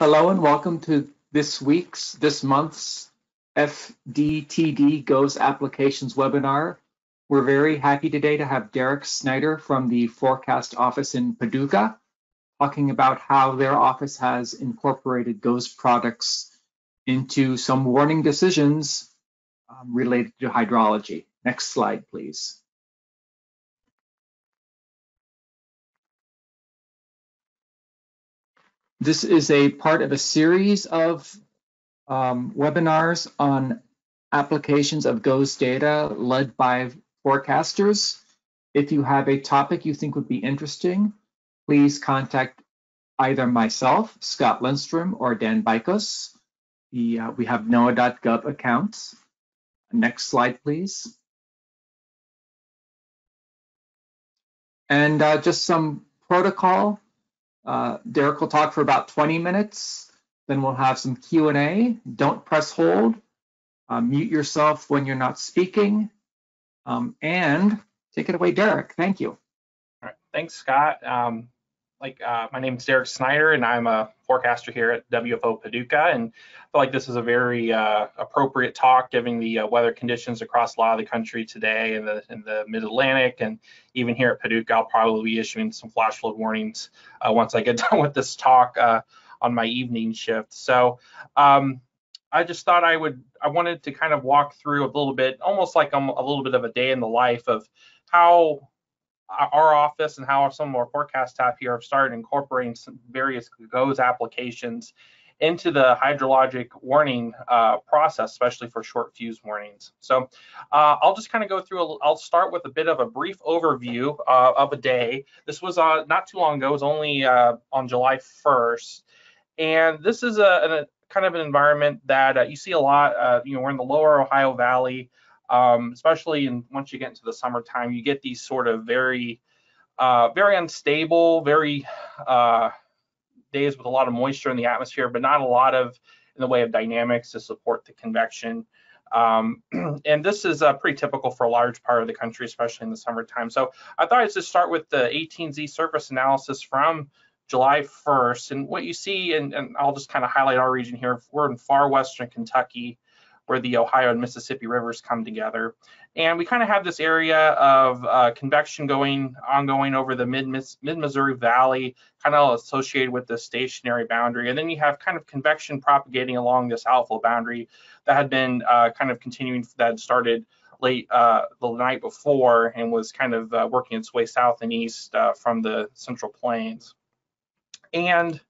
Hello and welcome to this week's, this month's FDTD GOES Applications webinar. We're very happy today to have Derek Snyder from the Forecast office in Paducah talking about how their office has incorporated GOES products into some warning decisions um, related to hydrology. Next slide, please. This is a part of a series of um, webinars on applications of GOES data led by forecasters. If you have a topic you think would be interesting, please contact either myself, Scott Lindstrom, or Dan Bikos. The, uh, we have NOAA.gov accounts. Next slide, please. And uh, just some protocol uh, Derek will talk for about 20 minutes. Then we'll have some Q&A. Don't press hold. Uh, mute yourself when you're not speaking. Um, and take it away, Derek. Thank you. All right. Thanks, Scott. Um, like uh, my name is Derek Snyder, and I'm a forecaster here at WFO Paducah. And I feel like this is a very uh, appropriate talk, given the uh, weather conditions across a lot of the country today in the in the Mid Atlantic, and even here at Paducah, I'll probably be issuing some flash flood warnings uh, once I get done with this talk uh, on my evening shift. So. Um, I just thought I would, I wanted to kind of walk through a little bit, almost like I'm a little bit of a day in the life of how our office and how some of our forecast staff here have started incorporating various GOES applications into the hydrologic warning uh, process, especially for short fuse warnings. So uh, I'll just kind of go through, i will start with a bit of a brief overview uh, of a day. This was uh, not too long ago, it was only uh, on July 1st. And this is a, a, kind of an environment that uh, you see a lot, you know, we're in the lower Ohio Valley, um, especially in, once you get into the summertime, you get these sort of very, uh, very unstable, very uh, days with a lot of moisture in the atmosphere, but not a lot of in the way of dynamics to support the convection. Um, and this is uh, pretty typical for a large part of the country, especially in the summertime. So I thought I'd just start with the 18Z surface analysis from July 1st. And what you see, and, and I'll just kind of highlight our region here, we're in far western Kentucky where the Ohio and Mississippi rivers come together. And we kind of have this area of uh, convection going ongoing over the mid Missouri Valley, kind of associated with the stationary boundary. And then you have kind of convection propagating along this outflow boundary that had been uh, kind of continuing that started late uh, the night before and was kind of uh, working its way south and east uh, from the Central Plains. And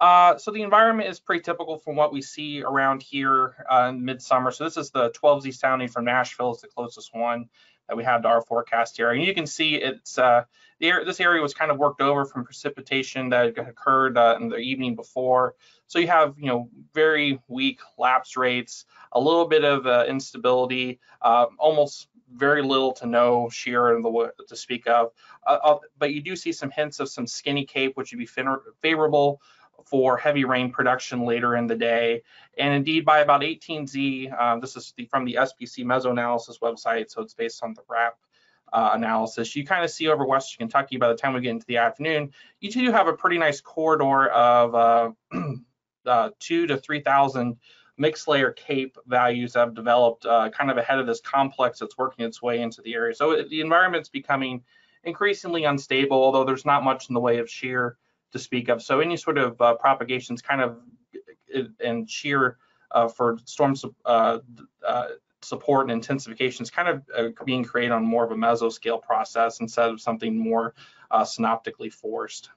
uh, so the environment is pretty typical from what we see around here uh, in midsummer. So this is the 12Z sounding from Nashville is the closest one that we have to our forecast area. And you can see it's uh, the, this area was kind of worked over from precipitation that occurred uh, in the evening before. So you have you know very weak lapse rates, a little bit of uh, instability, uh, almost very little to no shear the to speak of. but you do see some hints of some skinny cape, which would be favorable for heavy rain production later in the day. And indeed, by about 18Z, uh, this is the, from the SPC Mesoanalysis website, so it's based on the RAP uh, analysis. You kind of see over Western Kentucky by the time we get into the afternoon, you do have a pretty nice corridor of uh, uh two to 3,000 mixed layer CAPE values that have developed uh, kind of ahead of this complex that's working its way into the area. So it, the environment's becoming increasingly unstable, although there's not much in the way of shear to speak of. So any sort of uh, propagations kind of and shear uh, for storm uh, uh, support and intensification is kind of uh, being created on more of a mesoscale process instead of something more synoptically forced.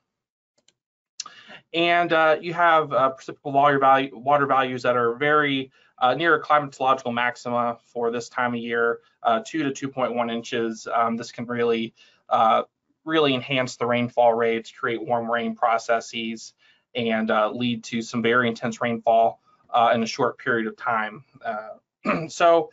And you have precipitable water, value, water values that are very uh, near climatological maxima for this time of year, uh, 2 to 2.1 inches. Um, this can really uh, really enhance the rainfall rates, create warm rain processes, and uh, lead to some very intense rainfall uh, in a short period of time. Uh, so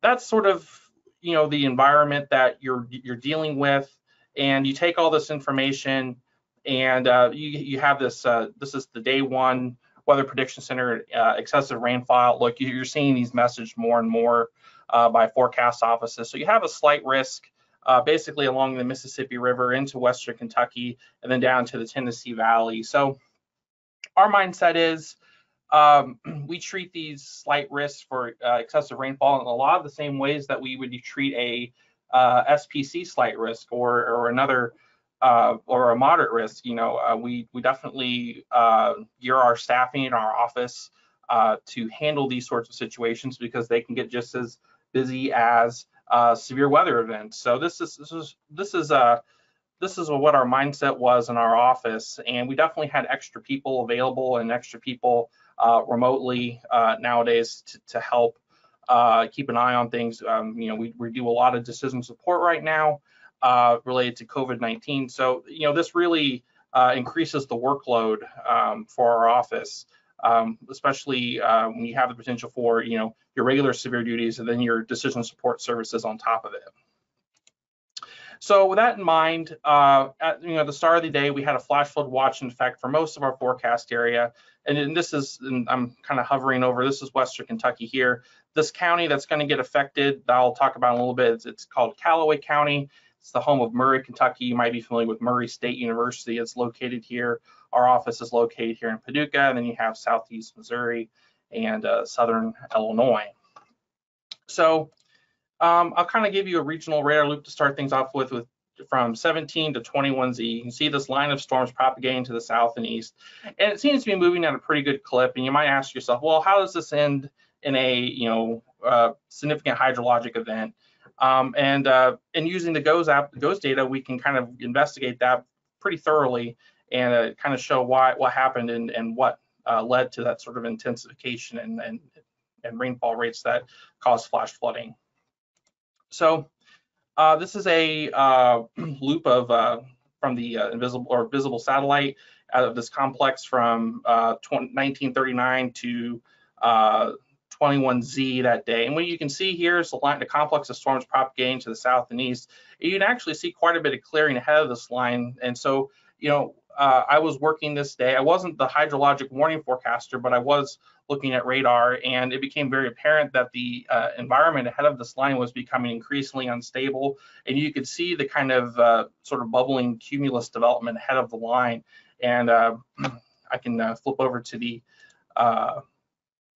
that's sort of you know the environment that you're you're dealing with, and you take all this information and uh, you you have this uh, this is the day one Weather Prediction Center excessive rainfall outlook. You're seeing these messages more and more by forecast offices. So you have a slight risk uh, basically along the Mississippi River into western Kentucky and then down to the Tennessee Valley. So our mindset is um, we treat these slight risks for uh, excessive rainfall in a lot of the same ways that we would treat a uh, SPC slight risk or or another uh, or a moderate risk. You know, uh, we we definitely uh, gear our staffing in our office uh, to handle these sorts of situations because they can get just as busy as severe weather events. So this is this is this is a this is what our mindset was in our office, and we definitely had extra people available and extra people uh, remotely uh, nowadays to, to help uh, keep an eye on things. Um, you know, we, we do a lot of decision support right now uh, related to COVID-19. So, you know, this really uh, increases the workload um, for our office. Um, especially uh, when you have the potential for you know your regular severe duties and then your decision support services on top of it. So with that in mind, uh, at you know the start of the day, we had a flash flood watch in effect for most of our forecast area. And, and this is, and I'm kind of hovering over, this is Western Kentucky here. This county that's going to get affected, that I'll talk about in a little bit, it's, it's called Calloway County. It's the home of Murray, Kentucky. You might be familiar with Murray State University. It's located here. Our office is located here in Paducah. And then you have Southeast Missouri and uh, Southern Illinois. So um, I'll kind of give you a regional radar loop to start things off with, with from 17 to 21Z. You can see this line of storms propagating to the south and east, and it seems to be moving at a pretty good clip. And you might ask yourself, well, how does this end in a you know uh, significant hydrologic event? Um, and uh, and using the GOES app, GOES data, we can kind of investigate that pretty thoroughly and uh, kind of show why what happened and and what uh, led to that sort of intensification and and and rainfall rates that caused flash flooding. So uh, this is a uh, loop of uh, from the uh, invisible or visible satellite out of this complex from 1939 uh, to 21Z uh, that day. And what you can see here is the line, the complex of storms propagating to the south and east. You can actually see quite a bit of clearing ahead of this line. And so, you know, uh, I was working this day. I wasn't the hydrologic warning forecaster, but I was looking at radar, and it became very apparent that the uh, environment ahead of this line was becoming increasingly unstable. And you could see the kind of uh, sort of bubbling cumulus development ahead of the line. And uh, I can uh, flip over to the uh,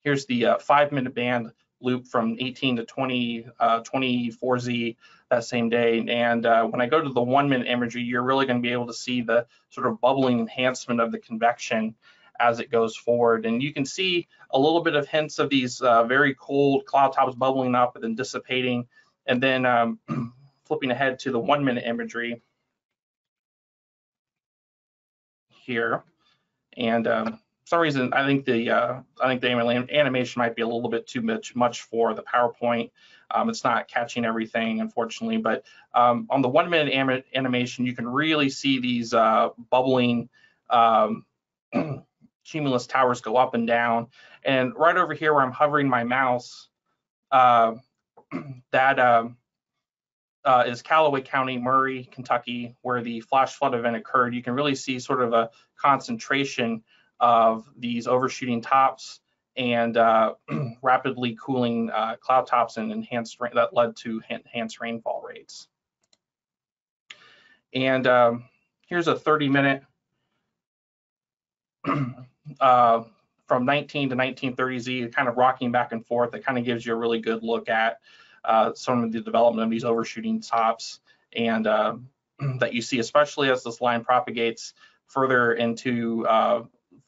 here's the five minute band loop from 18 to 20, 24Z that same day. And uh, when I go to the one minute imagery, you're really going to be able to see the sort of bubbling enhancement of the convection as it goes forward. And you can see a little bit of hints of these uh, very cold cloud tops bubbling up and then dissipating. And then um, flipping ahead to the one minute imagery here. And um, some reason, I think the uh, I think the animation might be a little bit too much much for the PowerPoint. Um, it's not catching everything, unfortunately. But um, on the one minute anim animation, you can really see these uh, bubbling um, cumulus towers go up and down. And right over here where I'm hovering my mouse, uh, that um, uh, is Calloway County, Murray, Kentucky, where the flash flood event occurred. You can really see sort of a concentration of these overshooting tops and uh, rapidly cooling uh, cloud tops and enhanced rain, that led to enhanced rainfall rates. And um, here's a 30 minute uh, from 19 to 1930Z, kind of rocking back and forth. It kind of gives you a really good look at uh, some of the development of these overshooting tops and uh, that you see, especially as this line propagates further into uh,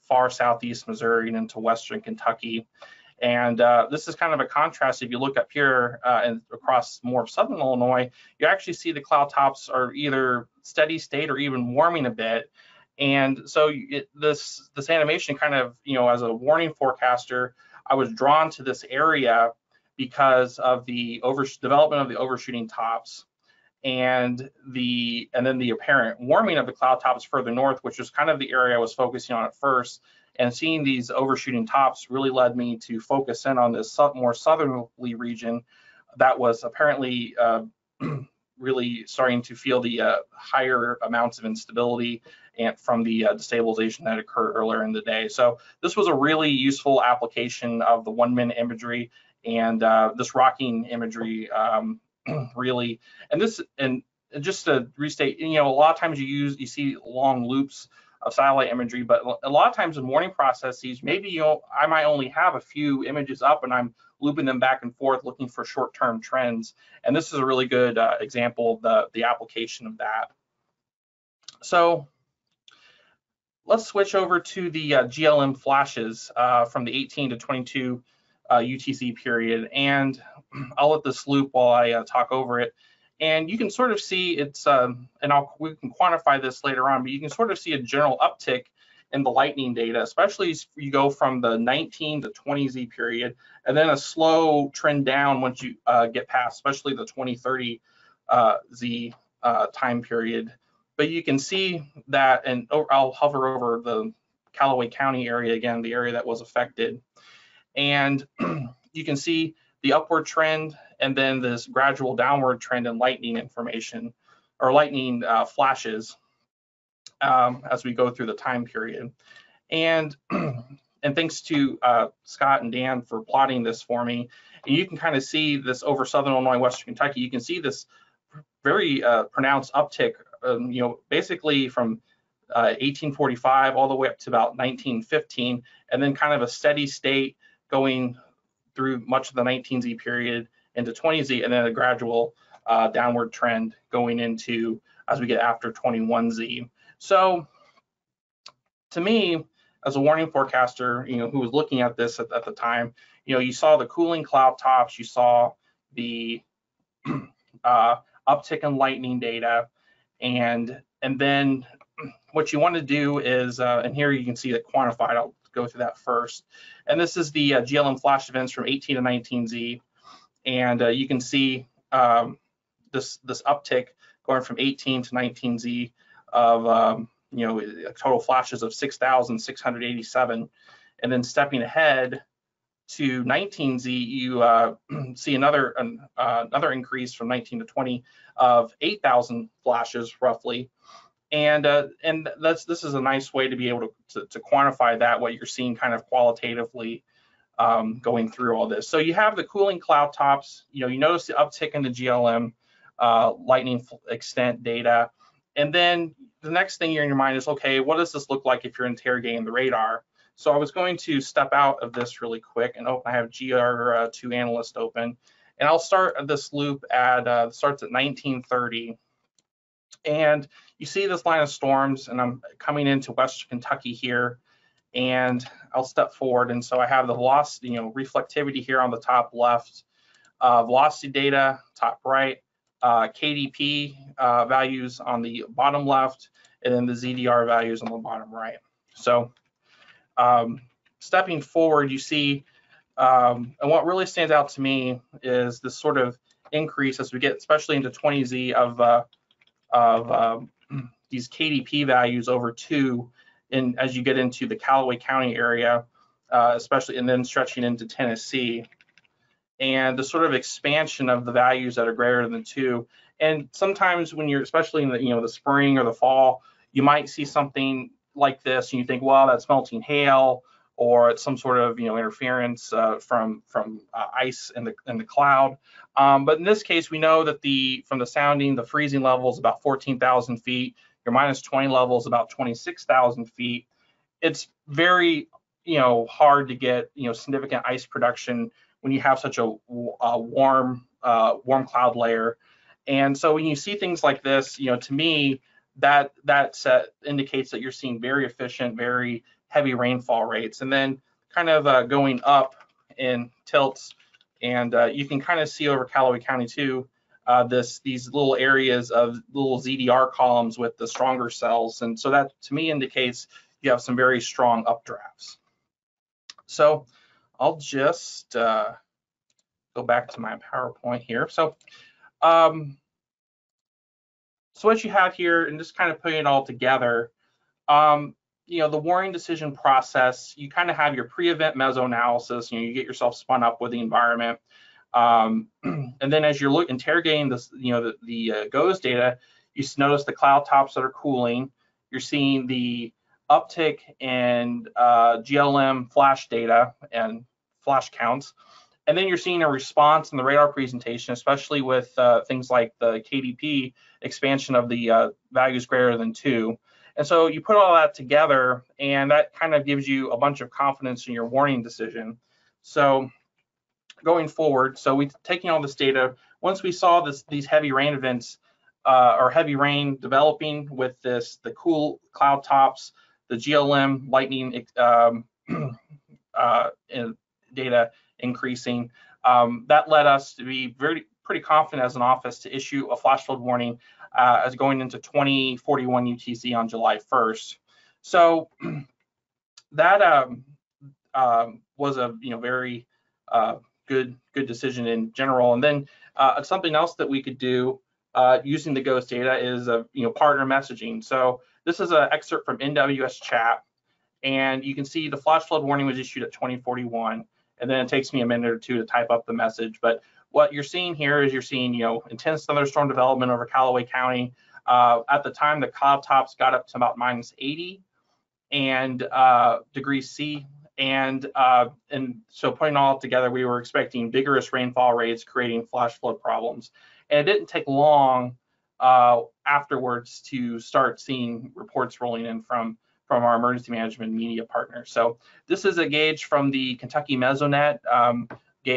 far southeast Missouri and into western Kentucky. And uh, this is kind of a contrast. If you look up here uh, and across more of southern Illinois, you actually see the cloud tops are either steady state or even warming a bit. And so it, this this animation kind of, you know, as a warning forecaster, I was drawn to this area because of the over development of the overshooting tops and the and then the apparent warming of the cloud tops further north, which was kind of the area I was focusing on at first. And seeing these overshooting tops really led me to focus in on this more southerly region that was apparently uh, really starting to feel the uh, higher amounts of instability and from the uh, destabilization that occurred earlier in the day. So this was a really useful application of the one minute imagery and uh, this rocking imagery um, really. And this and just to restate, you know, a lot of times you use you see long loops of satellite imagery. But a lot of times in warning processes, maybe you I might only have a few images up and I'm looping them back and forth looking for short-term trends. And this is a really good uh, example of the, the application of that. So let's switch over to the uh, GLM flashes uh, from the 18 to 22 UTC uh, period. And I'll let this loop while I uh, talk over it. And you can sort of see it's, um, and I'll, we can quantify this later on, but you can sort of see a general uptick in the lightning data, especially as you go from the 19 to 20Z period, and then a slow trend down once you uh, get past, especially the 2030 uh, Z uh, time period. But you can see that, and I'll hover over the Calloway County area again, the area that was affected. And you can see the upward trend and then this gradual downward trend in lightning information or lightning uh, flashes um, as we go through the time period. And and thanks to uh, Scott and Dan for plotting this for me. And you can kind of see this over Southern Illinois, Western Kentucky. You can see this very uh, pronounced uptick, um, you know, basically from uh, 1845 all the way up to about 1915, and then kind of a steady state going through much of the 19Z period into 20Z, and then a gradual uh, downward trend going into as we get after 21Z. So to me, as a warning forecaster, you know, who was looking at this at, at the time, you know, you saw the cooling cloud tops, you saw the uh, uptick in lightning data, and and then what you want to do is, uh, and here you can see it quantified. I'll go through that first. And this is the uh, GLM flash events from 18 to 19Z, and uh, you can see um, this this uptick going from 18 to 19Z of um, you know total flashes of 6,687, and then stepping ahead to 19Z, you uh, see another uh, another increase from 19 to 20 of 8,000 flashes roughly, and uh, and that's this is a nice way to be able to, to, to quantify that what you're seeing kind of qualitatively um, going through all this. So you have the cooling cloud tops. You know you notice the uptick in the GLM uh, lightning extent data. And then the next thing you're in your mind is, okay, what does this look like if you're interrogating the radar? So I was going to step out of this really quick and open, I have GR2 analyst open, and I'll start this loop at, uh, starts at 1930. And you see this line of storms, and I'm coming into Western Kentucky here, and I'll step forward. And so I have the velocity, you know, reflectivity here on the top left, uh, velocity data, top right, uh, KDP uh, values on the bottom left, and then the ZDR values on the bottom right. So um, stepping forward, you see, um, and what really stands out to me is this sort of increase as we get, especially into 20Z of, uh, of um, these KDP values over two, and as you get into the Calloway County area, uh, especially, and then stretching into Tennessee and the sort of expansion of the values that are greater than two. And sometimes when you're, especially in the, you know, the spring or the fall, you might see something like this and you think, well, that's melting hail or it's some sort of, you know, interference uh, from from uh, ice in the in the cloud. Um, but in this case, we know that the from the sounding, the freezing level is about 14,000 feet. Your minus 20 level is about 26,000 feet. It's very, you know, hard to get, you know, significant ice production when you have such a, a warm uh, warm cloud layer. And so when you see things like this, you know, to me, that that set indicates that you're seeing very efficient, very heavy rainfall rates. And then kind of uh, going up in tilts, and uh, you can kind of see over Calloway County too, uh, this these little areas of little ZDR columns with the stronger cells. And so that to me indicates you have some very strong updrafts. So I'll just uh, go back to my PowerPoint here. So, um, so what you have here, and just kind of putting it all together, um, you know, the warning decision process, you kind of have your pre-event meso-analysis, you know, you get yourself spun up with the environment. Um, and then as you're look, interrogating this, you know, the, the uh, GOES data, you notice the cloud tops that are cooling. You're seeing the uptick in uh, GLM flash data and flash counts. And then you're seeing a response in the radar presentation, especially with uh, things like the KDP expansion of the uh, values greater than two. And so you put all that together, and that kind of gives you a bunch of confidence in your warning decision. So going forward, so we taking all this data. Once we saw this, these heavy rain events uh, or heavy rain developing with this, the cool cloud tops, the GLM lightning um, uh, data increasing, um, that led us to be very pretty confident as an office to issue a flash flood warning uh, as going into 2041 UTC on July 1st. So that um, um, was a you know very uh, good good decision in general. And then uh, something else that we could do uh, using the GOES data is a you know partner messaging. So this is an excerpt from NWS chat, and you can see the flash flood warning was issued at 2041, and then it takes me a minute or two to type up the message. But what you're seeing here is you're seeing you know intense thunderstorm development over Calloway County. Uh, at the time, the cloud tops got up to about minus 80 and uh, degrees C and uh, and so putting all together, we were expecting vigorous rainfall rates, creating flash flood problems. And it didn't take long uh, afterwards to start seeing reports rolling in from from our emergency management media partner. So this is a gauge from the Kentucky Mesonet um,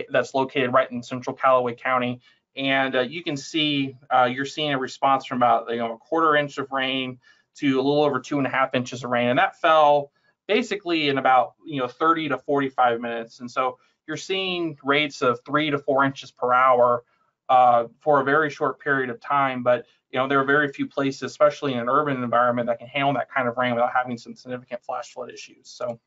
that's located right in central Calloway County. And uh, you can see uh, you're seeing a response from about you know a quarter inch of rain to a little over two and a half inches of rain, and that fell basically in about you know 30 to 45 minutes. And so you're seeing rates of three to four inches per hour uh, for a very short period of time. But you know there are very few places, especially in an urban environment, that can handle that kind of rain without having some significant flash flood issues. So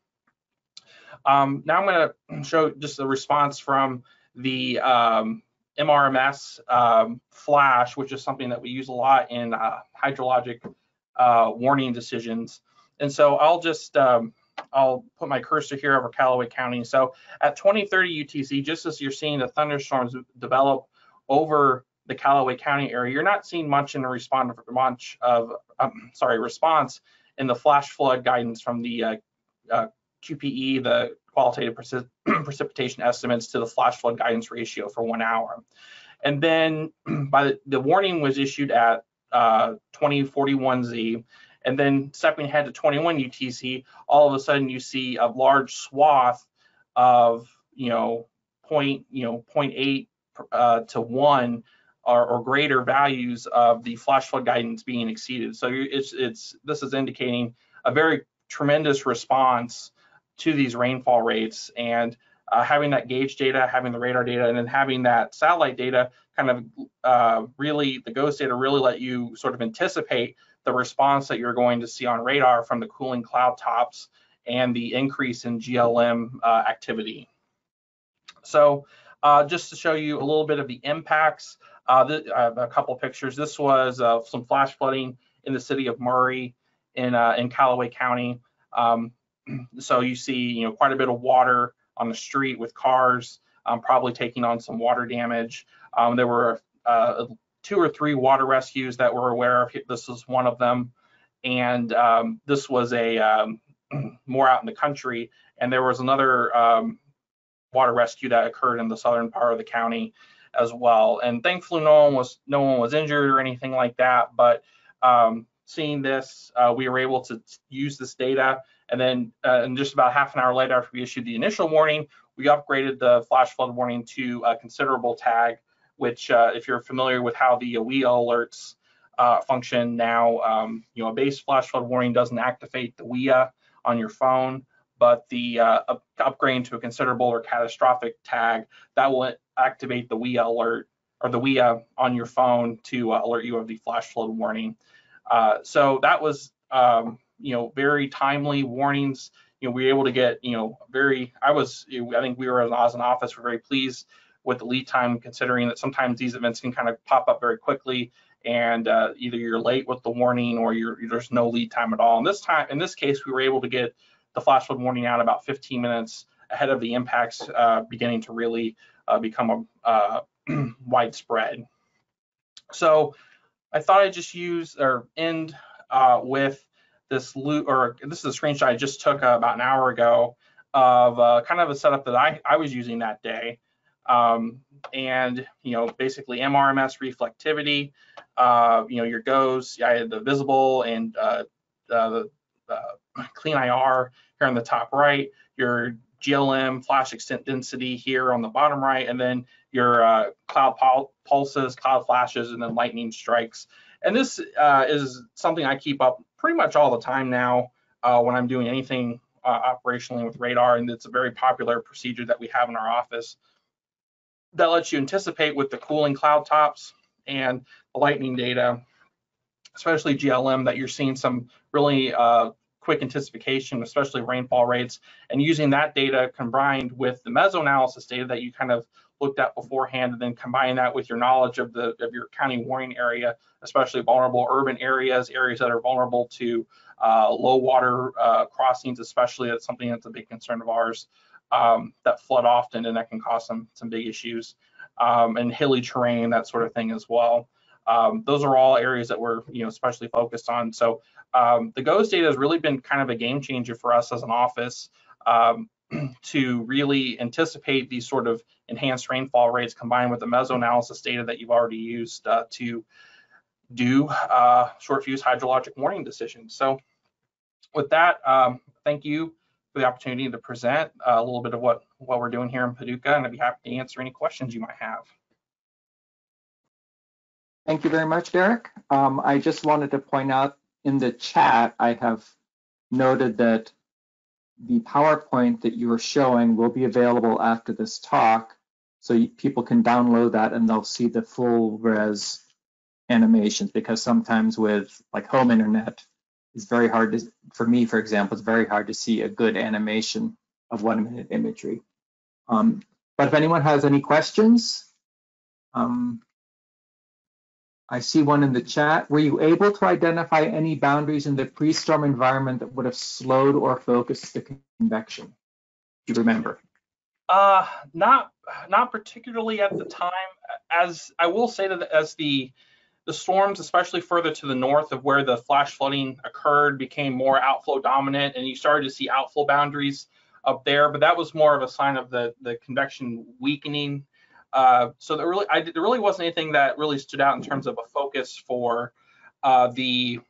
um, now I'm going to show just the response from the um, MRMS um, flash, which is something that we use a lot in uh, hydrologic uh, warning decisions. And so I'll just um, I'll put my cursor here over Calloway County. So at 2030 UTC, just as you're seeing the thunderstorms develop over the Calloway County area, you're not seeing much in the response much of um, sorry response in the flash flood guidance from the uh, uh, QPE, the qualitative precip precipitation estimates to the flash flood guidance ratio for one hour. And then by the, the warning was issued at uh, 2041Z, and then stepping ahead to 21 UTC, all of a sudden you see a large swath of, you know, point, you know, 0.8 uh, to one or, or, greater values of the flash flood guidance being exceeded. So it's, it's, this is indicating a very tremendous response to these rainfall rates and uh, having that gauge data, having the radar data, and then having that satellite data kind of uh, really, the GOES data really let you sort of anticipate the response that you're going to see on radar from the cooling cloud tops and the increase in GLM uh, activity. So uh, just to show you a little bit of the impacts, uh, a couple pictures. This was uh, some flash flooding in the city of Murray in, uh, in Calloway County. Um, so you see, you know, quite a bit of water on the street with cars, um, probably taking on some water damage. Um, there were uh, two or three water rescues that we're aware of. This is one of them. And um, this was a um, more out in the country. And there was another um, water rescue that occurred in the southern part of the county as well. And thankfully, no one was no one was injured or anything like that. But um, seeing this, uh, we were able to use this data. And then, uh, and just about half an hour later, after we issued the initial warning, we upgraded the flash flood warning to a considerable tag which uh, if you're familiar with how the WEA alerts uh, function now, um, you know, a base flash flood warning doesn't activate the WEA on your phone, but the uh, up upgrade to a considerable or catastrophic tag, that will activate the WEA alert or the WEA on your phone to uh, alert you of the flash flood warning. Uh, so that was, um, you know, very timely warnings. You know, we were able to get, you know, very, I was, I think we were as an office, we're very pleased with the lead time, considering that sometimes these events can kind of pop up very quickly and uh, either you're late with the warning or there's no lead time at all. In this time, in this case, we were able to get the flash flood warning out about 15 minutes ahead of the impacts uh, beginning to really uh, become a, uh, widespread. So I thought I'd just use or end with this loop, or this is a screenshot I just took about an hour ago of uh, kind of a setup that I, I was using that day. Um, and you know basically MRMS reflectivity, uh, you know your GOES, I had the visible and uh, the clean IR here on the top right, your GLM flash extent density here on the bottom right, and then your uh, cloud pul pulses, cloud flashes, and then lightning strikes. And this uh, is something I keep up pretty much all the time now uh, when I'm doing anything uh, operationally with radar, and it's a very popular procedure that we have in our office that lets you anticipate with the cooling cloud tops and the lightning data, especially GLM, that you're seeing some really uh, quick anticipation, especially rainfall rates, and using that data combined with the mesoanalysis data that you kind of looked at beforehand, and then combine that with your knowledge of the of your county warning area, especially vulnerable urban areas, areas that are vulnerable to uh, low water uh, crossings, especially that's something that's a big concern of ours um, that flood often, and that can cause some some big issues, um, and hilly terrain, that sort of thing as well. Um, those are all areas that we're you know especially focused on. So um, the GOES data has really been kind of a game changer for us as an office um, to really anticipate these sort of enhanced rainfall rates combined with the mesoanalysis data that you've already used uh, to do uh, short fuse hydrologic warning decisions. So with that, um, thank you for the opportunity to present uh, a little bit of what, what we're doing here in Paducah, and I'd be happy to answer any questions you might have. Thank you very much, Derek. Um, I just wanted to point out in the chat, I have noted that the PowerPoint that you are showing will be available after this talk, so people can download that and they'll see the full res animations because sometimes with like home internet, it's very hard to, for me, for example, it's very hard to see a good animation of one minute imagery. Um, but if anyone has any questions, um, I see one in the chat. Were you able to identify any boundaries in the pre-storm environment that would have slowed or focused the convection? Do you remember? Uh, not not particularly at the time. As I will say that as the the storms, especially further to the north of where the flash flooding occurred, became more outflow dominant, and you started to see outflow boundaries up there. But that was more of a sign of the the convection weakening uh, so there really, I, there really wasn't anything that really stood out in terms of a focus for uh, the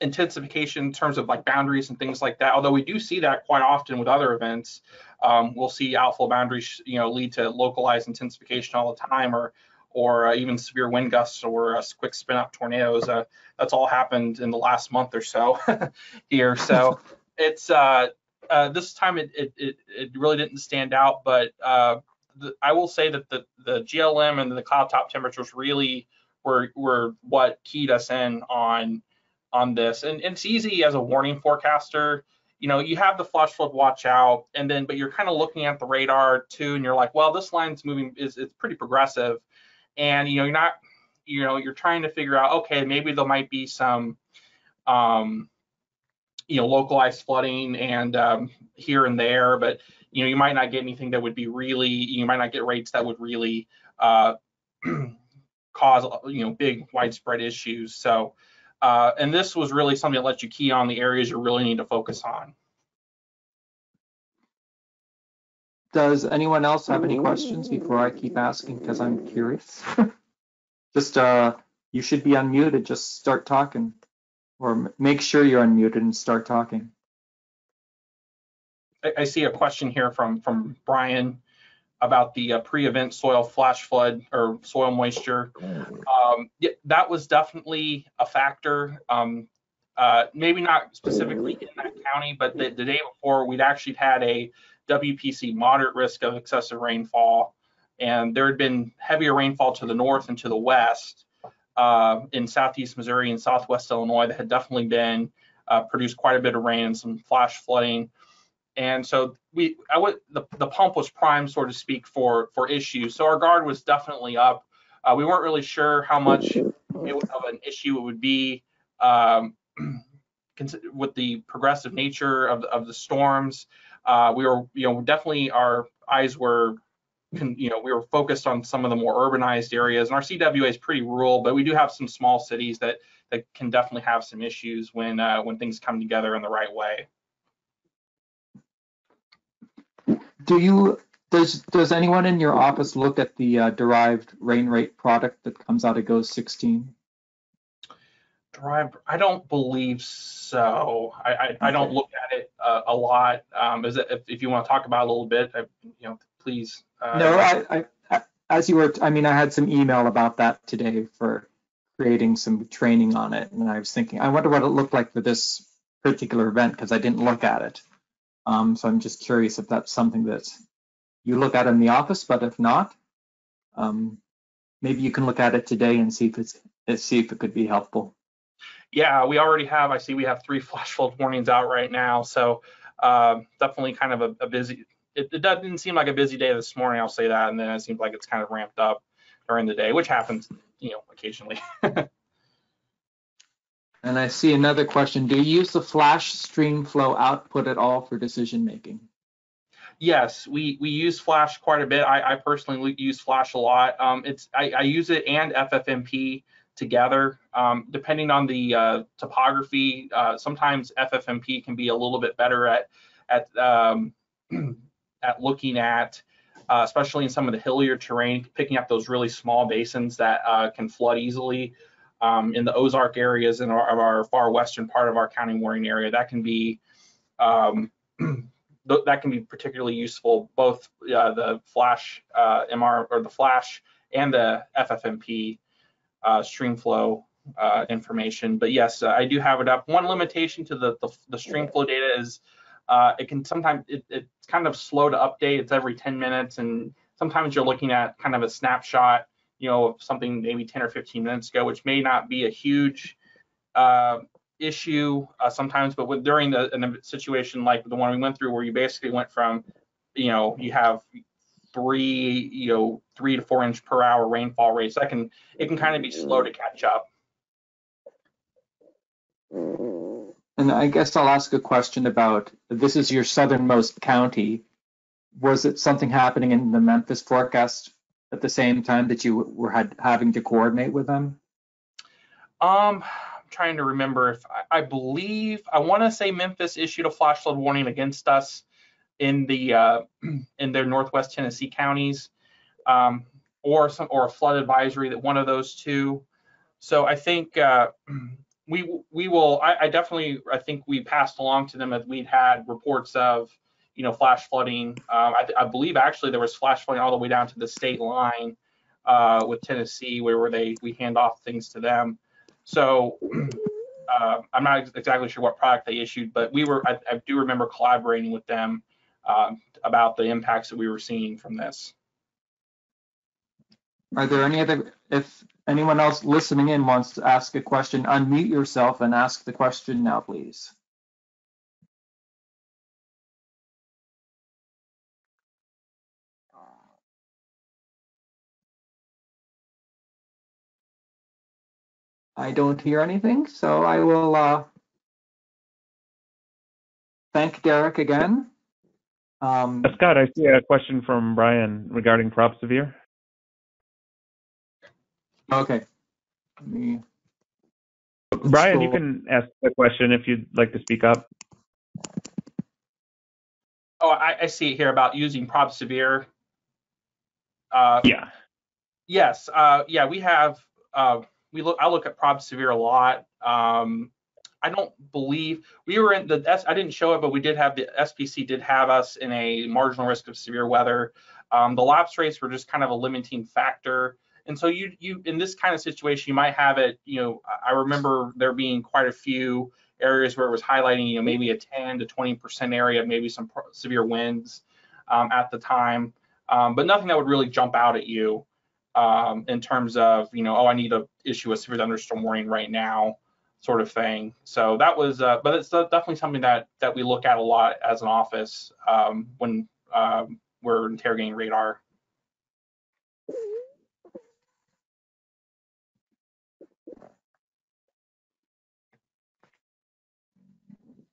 intensification in terms of like boundaries and things like that. Although we do see that quite often with other events, um, we'll see outflow boundaries, you know, lead to localized intensification all the time, or or uh, even severe wind gusts or uh, quick spin up tornadoes. Uh, that's all happened in the last month or so here. So it's uh, uh, this time it, it, it it really didn't stand out, but the, I will say that the the GLM and the cloud top temperatures really were were what keyed us in on on this. And, and it's easy as a warning forecaster. You know, you have the flash flood watch out, and then but you're kind of looking at the radar too, and you're like, well, this line's moving is it's pretty progressive, and you know, you're not, you know, you're trying to figure out, okay, maybe there might be some, um, you know, localized flooding and um, here and there, but you know, you might not get anything that would be really, you might not get rates that would really uh, cause, you know, big widespread issues. So, uh, and this was really something that lets you key on the areas you really need to focus on. Does anyone else have any questions before I keep asking because I'm curious? just uh, you should be unmuted. Just start talking, or make sure you're unmuted and start talking. I, see a question here from from Brian about the uh, pre-event soil flash flood or soil moisture. Um, yeah, that was definitely a factor. Um, uh, maybe not specifically in that county, but the, the, day before we'd actually had a WPC moderate risk of excessive rainfall, and there had been heavier rainfall to the north and to the west uh, in southeast Missouri and southwest Illinois that had definitely been uh, produced quite a bit of rain and some flash flooding and so we I would the, the pump was primed so to speak for for issues so our guard was definitely up. Uh, we weren't really sure how much it, of an issue it would be um, with the progressive nature of, of the storms. Uh, we were you know definitely our eyes were you know we were focused on some of the more urbanized areas. And our CWA is pretty rural but we do have some small cities that that can definitely have some issues when uh, when things come together in the right way do you does does anyone in your office look at the uh, derived rain rate product that comes out of GOES 16? Drive, I don't believe so. I, I, I don't look at it uh, a lot. Um, is it, if, if you want to talk about it a little bit, I, you know, please. Uh, No, I, I, I- as you were, I mean, I had some email about that today for creating some training on it, and I was thinking, I wonder what it looked like for this particular event, because I didn't look at it. Um, so I'm just curious if that's something that you look at in the office, but if not, um, maybe you can look at it today and see if it's, uh, see if it could be helpful. Yeah, we already have, I see we have three flash flood warnings out right now. So um, definitely kind of a, a busy, it, it doesn't seem like a busy day this morning, I'll say that. And then it seems like it's kind of ramped up during the day, which happens, you know, occasionally. And I see another question. Do you use the flash stream flow output at all for decision making? Yes, we we use Flash quite a bit. I, I personally use Flash a lot. Um, it's I, I use it and FFMP together, um, depending on the uh, topography. Uh, sometimes FFMP can be a little bit better at at um, at looking at, uh, especially in some of the hillier terrain, picking up those really small basins that uh, can flood easily. Um, in the Ozark areas in our, of our far western part of our county warning area, that can be um, that can be particularly useful, both uh, the Flash uh, MR or the Flash and the FFMP uh, streamflow uh, information. But yes, uh, I do have it up. One limitation to the the, the streamflow data is uh, it can sometimes it, it's kind of slow to update. It's every 10 minutes, and sometimes you're looking at kind of a snapshot, you know, something maybe 10 or 15 minutes ago, which may not be a huge uh, issue uh, sometimes, but with, during the a situation like the one we went through, where you basically went from, you know, you have three, you know, three to four inch per hour rainfall rates, that can it can kind of be slow to catch up. And I guess I'll ask a question about, this is your southernmost county. Was it something happening in the Memphis forecast at the same time that you were had, having to coordinate with them? Um, I'm trying to remember if I, I believe I want to say Memphis issued a flash flood warning against us in the uh, in their Northwest Tennessee counties, um, or some or a flood advisory that one of those two. So I think uh, we we will. I, I definitely I think we passed along to them that we'd had reports of you know flash flooding. Um, I, I believe actually there was flash flooding all the way down to the state line uh, with Tennessee, where, they we hand off things to them. So uh, I'm not exactly sure what product they issued, but we were I, I do remember collaborating with them um, about the impacts that we were seeing from this. Are there any other, if anyone else listening in wants to ask a question, unmute yourself and ask the question now, please. I don't hear anything, so I will uh, thank Derek again. Um, Uh, Scott, I see a question from Brian regarding Prob Severe. Okay. Let me- Brian, you can ask the question if you'd like to speak up. Oh, I, I see it here about using Prob Severe. Uh, Yeah. Yes, uh, yeah, we have, uh, we look, I look at Prob Severe a lot. Um, I don't believe, we were in the, S- I didn't show it, but we did have, the SPC did have us in a marginal risk of severe weather. Um, the lapse rates were just kind of a limiting factor. And so you, you, in this kind of situation, you might have it, you know, I remember there being quite a few areas where it was highlighting, you know, maybe a 10 to 20% area, maybe some severe winds um, at the time, um, but nothing that would really jump out at you um, in terms of, you know, oh, I need to issue a severe thunderstorm warning right now, sort of thing. So that was, uh, but it's definitely something that that we look at a lot as an office um, when um, we're interrogating radar.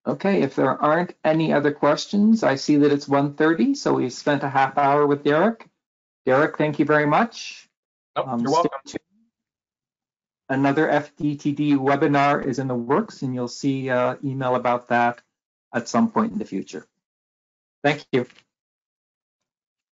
Okay, if there aren't any other questions, I see that it's 1:30, so we spent a half hour with Derek. Derek, thank you very much. Oh, Um, you're welcome. Another FDTD webinar is in the works, and you'll see uh, email about that at some point in the future. Thank you.